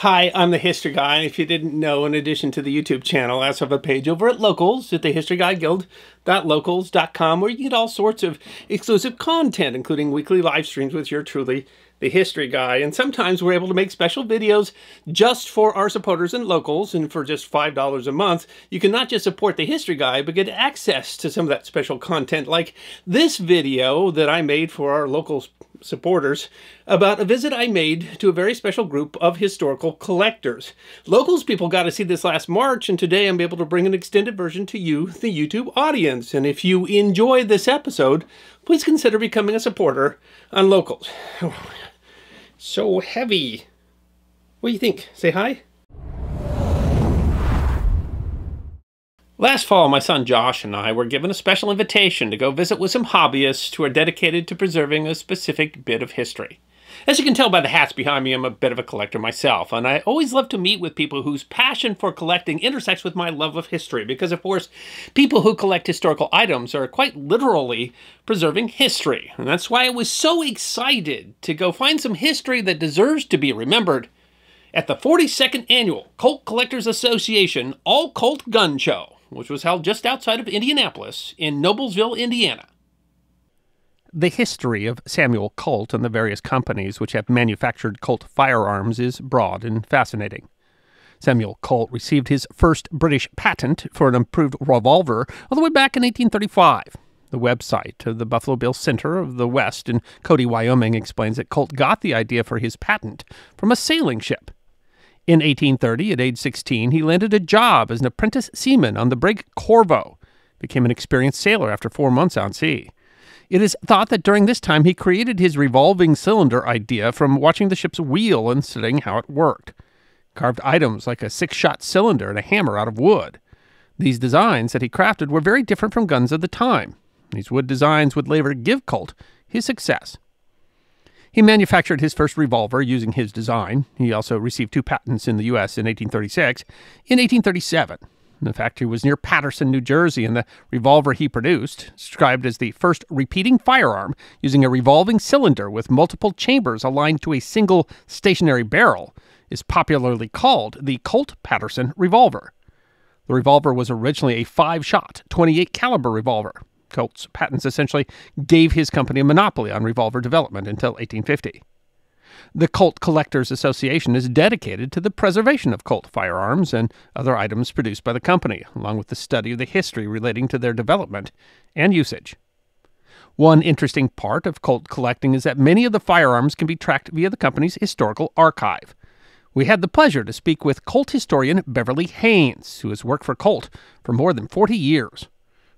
Hi, I'm the History Guy, and if you didn't know, in addition to the YouTube channel, I also have a page over at Locals at the History Guy Guild.locals.com where you get all sorts of exclusive content, including weekly live streams with your truly the history guy. And sometimes we're able to make special videos just for our supporters and locals. And for just $5 a month, you can not just support the history guy, but get access to some of that special content, like this video that I made for our local supporters about a visit I made to a very special group of historical collectors. Locals people got to see this last March, and today I'm able to bring an extended version to you, the YouTube audience. And if you enjoy this episode, please consider becoming a supporter on Locals. so heavy. What do you think? Say hi? Last fall, my son Josh and I were given a special invitation to go visit with some hobbyists who are dedicated to preserving a specific bit of history. As you can tell by the hats behind me, I'm a bit of a collector myself, and I always love to meet with people whose passion for collecting intersects with my love of history, because of course, people who collect historical items are quite literally preserving history. And that's why I was so excited to go find some history that deserves to be remembered at the 42nd Annual Colt Collectors Association All Colt Gun Show which was held just outside of Indianapolis in Noblesville, Indiana. The history of Samuel Colt and the various companies which have manufactured Colt firearms is broad and fascinating. Samuel Colt received his first British patent for an improved revolver all the way back in 1835. The website of the Buffalo Bill Center of the West in Cody, Wyoming explains that Colt got the idea for his patent from a sailing ship. In 1830, at age 16, he landed a job as an apprentice seaman on the brig Corvo, became an experienced sailor after four months on sea. It is thought that during this time he created his revolving cylinder idea from watching the ship's wheel and studying how it worked. Carved items like a six shot cylinder and a hammer out of wood. These designs that he crafted were very different from guns of the time. These wood designs would later give Colt his success. He manufactured his first revolver using his design. He also received two patents in the U.S. in 1836. In 1837, the factory was near Paterson, New Jersey, and the revolver he produced, described as the first repeating firearm using a revolving cylinder with multiple chambers aligned to a single stationary barrel, is popularly called the Colt Paterson revolver. The revolver was originally a five-shot, 28 caliber revolver. Colt's patents essentially gave his company a monopoly on revolver development until 1850. The Colt Collectors Association is dedicated to the preservation of Colt firearms and other items produced by the company, along with the study of the history relating to their development and usage. One interesting part of Colt collecting is that many of the firearms can be tracked via the company's historical archive. We had the pleasure to speak with Colt historian Beverly Haynes, who has worked for Colt for more than 40 years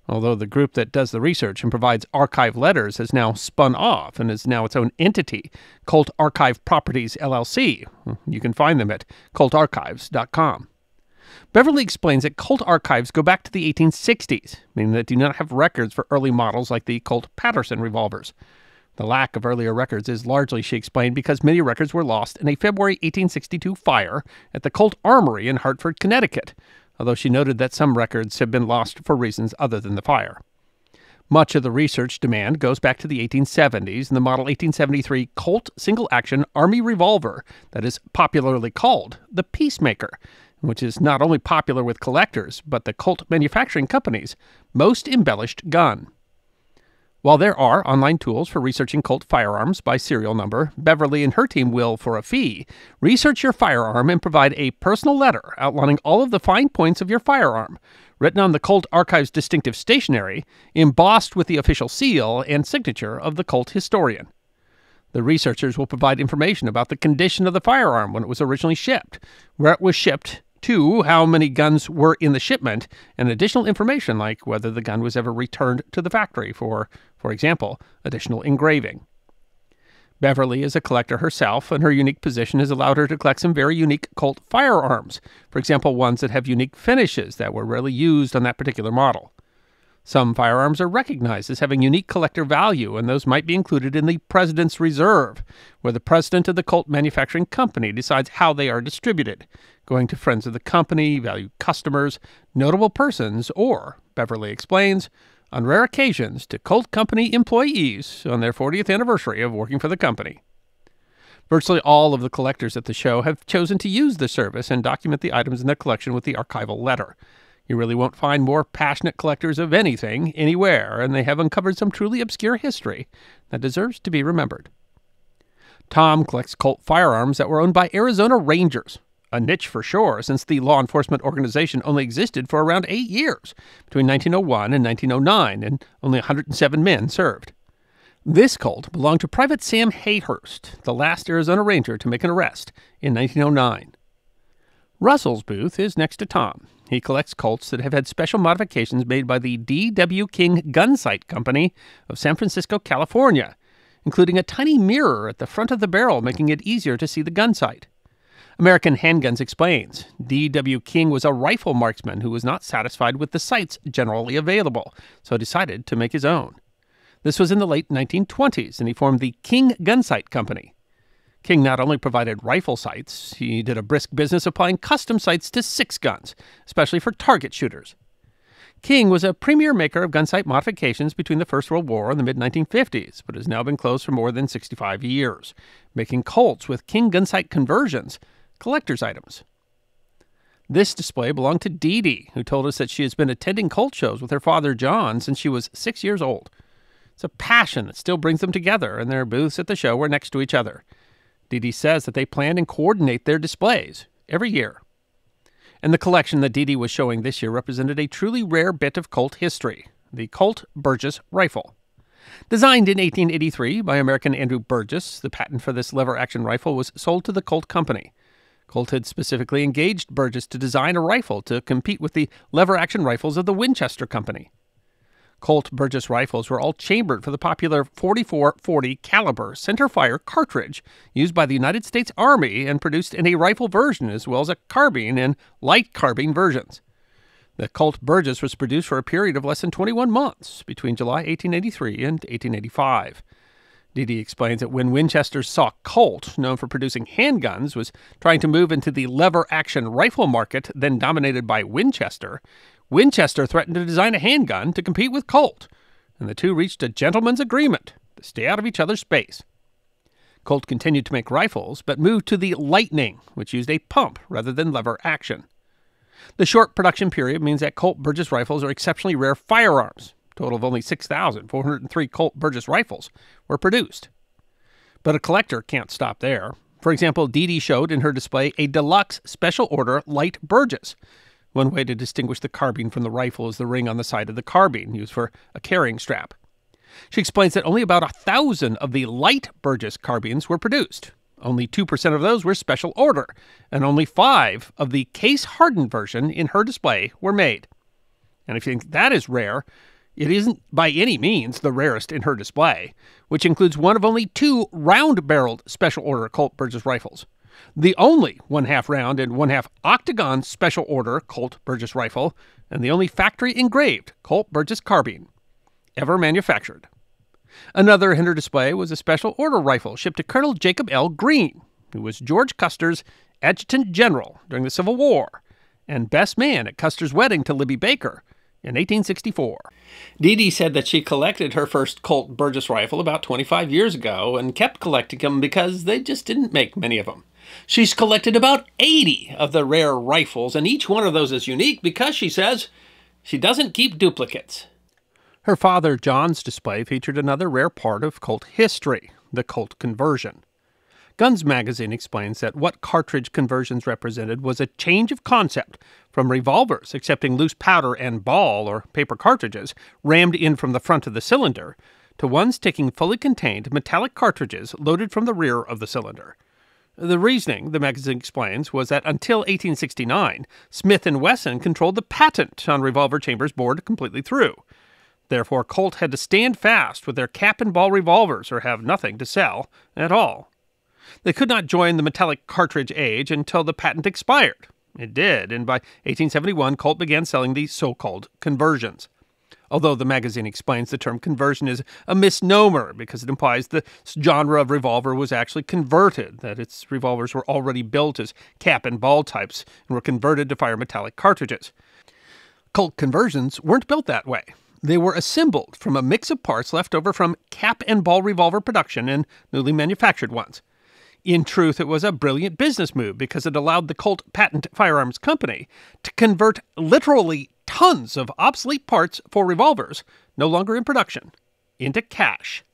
although the group that does the research and provides archive letters has now spun off and is now its own entity, Colt Archive Properties LLC. You can find them at coltarchives.com. Beverly explains that Colt archives go back to the 1860s, meaning that do not have records for early models like the Colt Paterson revolvers. The lack of earlier records is largely, she explained, because many records were lost in a February 1862 fire at the Colt Armory in Hartford, Connecticut, although she noted that some records have been lost for reasons other than the fire. Much of the research demand goes back to the 1870s and the Model 1873 Colt single action Army revolver that is popularly called the Peacemaker, which is not only popular with collectors, but the Colt manufacturing company's most embellished gun. While there are online tools for researching Colt firearms by serial number, Beverly and her team will, for a fee, research your firearm and provide a personal letter outlining all of the fine points of your firearm, written on the Colt Archives distinctive stationery, embossed with the official seal and signature of the Colt historian. The researchers will provide information about the condition of the firearm when it was originally shipped, where it was shipped, Two, how many guns were in the shipment, and additional information like whether the gun was ever returned to the factory for, for example, additional engraving. Beverly is a collector herself, and her unique position has allowed her to collect some very unique Colt firearms, for example, ones that have unique finishes that were rarely used on that particular model. Some firearms are recognized as having unique collector value, and those might be included in the President's Reserve, where the president of the Colt Manufacturing Company decides how they are distributed, going to friends of the company, valued customers, notable persons, or, Beverly explains, on rare occasions to Colt Company employees on their 40th anniversary of working for the company. Virtually all of the collectors at the show have chosen to use the service and document the items in their collection with the archival letter. You really won't find more passionate collectors of anything anywhere, and they have uncovered some truly obscure history that deserves to be remembered. Tom collects Colt firearms that were owned by Arizona Rangers, a niche for sure, since the law enforcement organization only existed for around eight years, between 1901 and 1909, and only 107 men served. This Colt belonged to Private Sam Hayhurst, the last Arizona Ranger to make an arrest in 1909. Russell's booth is next to Tom. He collects Colts that have had special modifications made by the D.W. King Gunsight Company of San Francisco, California, including a tiny mirror at the front of the barrel, making it easier to see the gun sight. American Handguns explains D.W. King was a rifle marksman who was not satisfied with the sights generally available, so decided to make his own. This was in the late 1920s, and he formed the King Gunsight Company. King not only provided rifle sights, he did a brisk business applying custom sights to six guns, especially for target shooters. King was a premier maker of gun sight modifications between the First World War and the mid 1950s, but has now been closed for more than 65 years, making Colts with King gun sight conversions collector's items. This display belonged to Dee Dee, who told us that she has been attending Colt shows with her father John since she was six years old. It's a passion that still brings them together, and their booths at the show were next to each other. Dee Dee says that they plan and coordinate their displays every year. And the collection that Dee Dee was showing this year represented a truly rare bit of Colt history the Colt Burgess rifle. Designed in 1883 by American Andrew Burgess, the patent for this lever action rifle was sold to the Colt Company. Colt had specifically engaged Burgess to design a rifle to compete with the lever action rifles of the Winchester Company. Colt Burgess rifles were all chambered for the popular 4440 caliber centerfire cartridge used by the United States Army and produced in a rifle version as well as a carbine and light carbine versions. The Colt Burgess was produced for a period of less than 21 months between July 1883 and 1885. Dee explains that when Winchester saw Colt, known for producing handguns, was trying to move into the lever action rifle market, then dominated by Winchester, Winchester threatened to design a handgun to compete with Colt, and the two reached a gentleman's agreement to stay out of each other's space. Colt continued to make rifles, but moved to the Lightning, which used a pump rather than lever action. The short production period means that Colt Burgess rifles are exceptionally rare firearms. Total of only 6,403 Colt Burgess rifles were produced. But a collector can't stop there. For example, Dee Dee showed in her display a deluxe special order light Burgess, one way to distinguish the carbine from the rifle is the ring on the side of the carbine, used for a carrying strap. She explains that only about a thousand of the light Burgess carbines were produced. Only 2% of those were special order, and only five of the case hardened version in her display were made. And if you think that is rare, it isn't by any means the rarest in her display, which includes one of only two round barreled special order Colt Burgess rifles the only one half round and one half octagon special order Colt Burgess rifle, and the only factory engraved Colt Burgess carbine ever manufactured. Another hinder display was a special order rifle shipped to Colonel Jacob L. Greene, who was George Custer's adjutant general during the Civil War and best man at Custer's wedding to Libby Bacon in 1864. Dee Dee said that she collected her first Colt Burgess rifle about 25 years ago and kept collecting them because they just didn't make many of them. She's collected about 80 of the rare rifles, and each one of those is unique because, she says, she doesn't keep duplicates. Her father John's display featured another rare part of Colt history the Colt conversion. Guns Magazine explains that what cartridge conversions represented was a change of concept from revolvers accepting loose powder and ball or paper cartridges rammed in from the front of the cylinder to ones taking fully contained metallic cartridges loaded from the rear of the cylinder. The reasoning, the magazine explains, was that until 1869, Smith & Wesson controlled the patent on revolver chambers bored completely through. Therefore, Colt had to stand fast with their cap and ball revolvers or have nothing to sell at all. They could not join the metallic cartridge age until the patent expired. It did, and by 1871, Colt began selling the so called conversions although the magazine explains the term conversion is a misnomer because it implies the genre of revolver was actually converted, that its revolvers were already built as cap and ball types and were converted to fire metallic cartridges. Colt conversions weren't built that way. They were assembled from a mix of parts left over from cap and ball revolver production and newly manufactured ones. In truth, it was a brilliant business move because it allowed the Colt Patent Firearms Company to convert literally tons of obsolete parts for revolvers, no longer in production, into cash.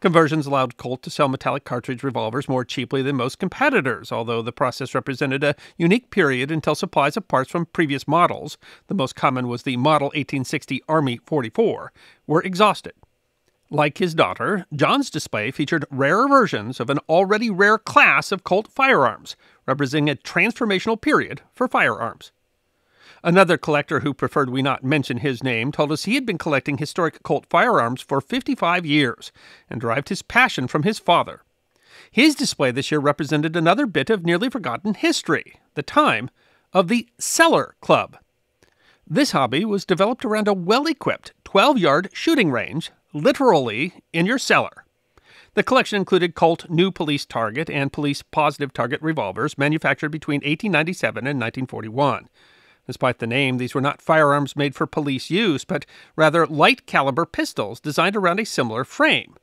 Conversions allowed Colt to sell metallic cartridge revolvers more cheaply than most competitors, although the process represented a unique period until supplies of parts from previous models, the most common was the Model 1860 Army 44, were exhausted. Like his daughter, John's display featured rarer versions of an already rare class of Colt firearms, representing a transformational period for firearms. Another collector who preferred we not mention his name told us he had been collecting historic Colt firearms for 55 years and derived his passion from his father. His display this year represented another bit of nearly forgotten history, the time of the Cellar Club. This hobby was developed around a well equipped 12 yard shooting range, literally in your cellar. The collection included Colt New Police Target and Police Positive Target revolvers manufactured between 1897 and 1941. Despite the name, these were not firearms made for police use, but rather light caliber pistols designed around a similar frame.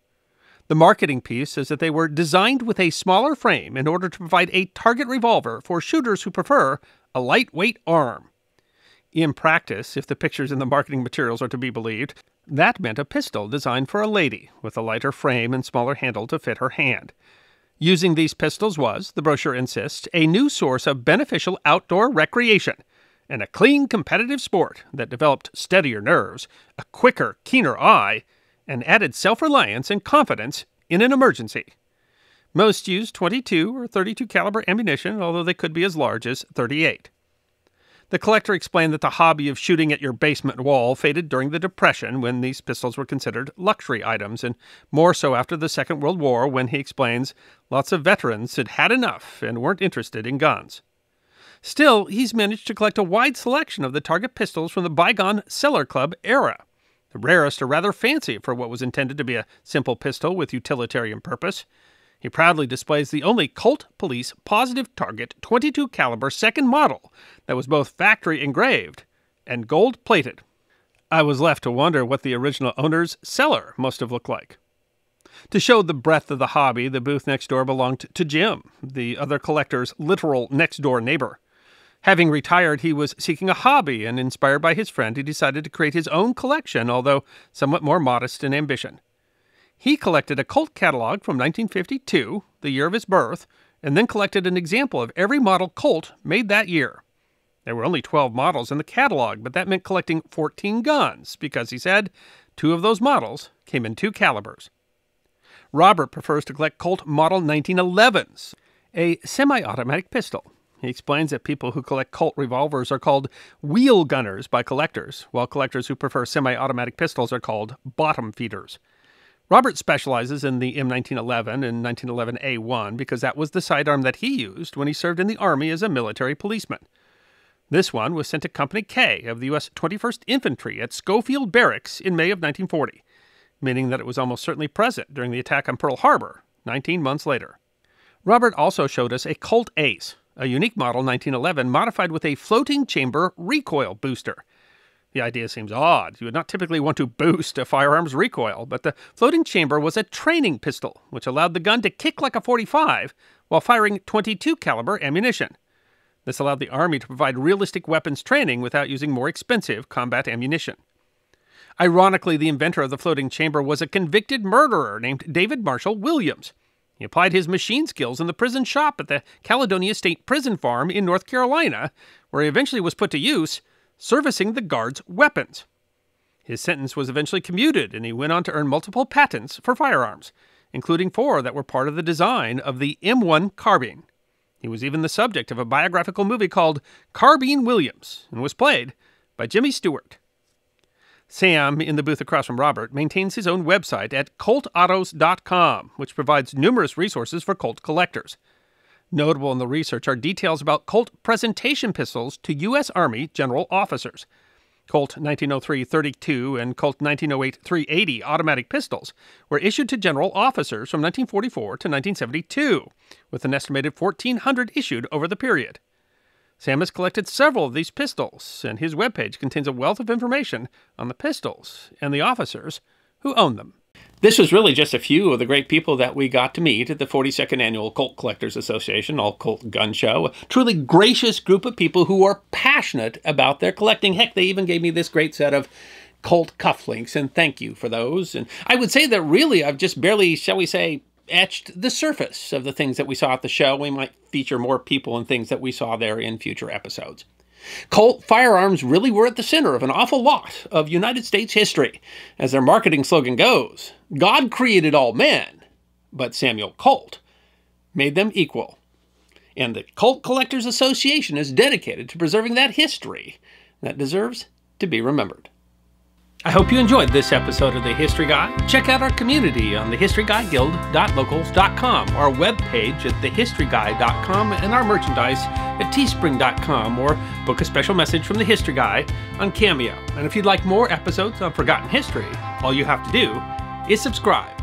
The marketing piece is that they were designed with a smaller frame in order to provide a target revolver for shooters who prefer a lightweight arm. In practice, if the pictures in the marketing materials are to be believed, that meant a pistol designed for a lady with a lighter frame and smaller handle to fit her hand. Using these pistols was, the brochure insists, a new source of beneficial outdoor recreation and a clean competitive sport that developed steadier nerves, a quicker, keener eye, and added self reliance and confidence in an emergency. Most used 22 or 32 caliber ammunition, although they could be as large as 38. The collector explained that the hobby of shooting at your basement wall faded during the Depression when these pistols were considered luxury items, and more so after the Second World War when he explains lots of veterans had had enough and weren't interested in guns. Still, he's managed to collect a wide selection of the target pistols from the bygone Cellar Club era. The rarest are rather fancy for what was intended to be a simple pistol with utilitarian purpose. He proudly displays the only Colt Police Positive Target 22 caliber second model that was both factory engraved and gold plated. I was left to wonder what the original owner's cellar must have looked like. To show the breadth of the hobby, the booth next door belonged to Jim, the other collector's literal next door neighbor. Having retired, he was seeking a hobby, and inspired by his friend, he decided to create his own collection, although somewhat more modest in ambition. He collected a Colt catalog from 1952, the year of his birth, and then collected an example of every model Colt made that year. There were only 12 models in the catalog, but that meant collecting 14 guns, because he said two of those models came in two calibers. Robert prefers to collect Colt Model 1911s, a semi automatic pistol. He explains that people who collect Colt revolvers are called wheel gunners by collectors, while collectors who prefer semi automatic pistols are called bottom feeders. Robert specializes in the M1911 and 1911A1 because that was the sidearm that he used when he served in the Army as a military policeman. This one was sent to Company K of the U.S. 21st Infantry at Schofield Barracks in May of 1940, meaning that it was almost certainly present during the attack on Pearl Harbor 19 months later. Robert also showed us a Colt Ace, a unique model 1911 modified with a floating chamber recoil booster. The idea seems odd. You would not typically want to boost a firearm's recoil, but the floating chamber was a training pistol, which allowed the gun to kick like a 45 while firing 22 caliber ammunition. This allowed the Army to provide realistic weapons training without using more expensive combat ammunition. Ironically, the inventor of the floating chamber was a convicted murderer named David Marshall Williams. He applied his machine skills in the prison shop at the Caledonia State Prison Farm in North Carolina, where he eventually was put to use servicing the guards' weapons. His sentence was eventually commuted, and he went on to earn multiple patents for firearms, including four that were part of the design of the M1 carbine. He was even the subject of a biographical movie called Carbine Williams and was played by Jimmy Stewart. Sam, in the booth across from Robert, maintains his own website at coltautos.com, which provides numerous resources for Colt collectors. Notable in the research are details about Colt presentation pistols to U.S. Army general officers. Colt 1903 32 and Colt 1908 380 automatic pistols were issued to general officers from 1944 to 1972, with an estimated 1,400 issued over the period. Sam has collected several of these pistols, and his webpage contains a wealth of information on the pistols and the officers who own them. This was really just a few of the great people that we got to meet at the 42nd Annual Colt Collectors Association All Colt Gun Show. A truly gracious group of people who are passionate about their collecting. Heck, they even gave me this great set of Colt cufflinks, and thank you for those. And I would say that really I've just barely, shall we say, etched the surface of the things that we saw at the show. We might feature more people and things that we saw there in future episodes. Colt firearms really were at the center of an awful lot of United States history. As their marketing slogan goes, God created all men, but Samuel Colt made them equal. And the Colt Collectors Association is dedicated to preserving that history that deserves to be remembered. I hope you enjoyed this episode of The History Guy. Check out our community on thehistoryguyguild.locals.com, our webpage at thehistoryguy.com, and our merchandise at teespring.com, or book a special message from The History Guy on Cameo. And if you'd like more episodes on Forgotten History, all you have to do is subscribe.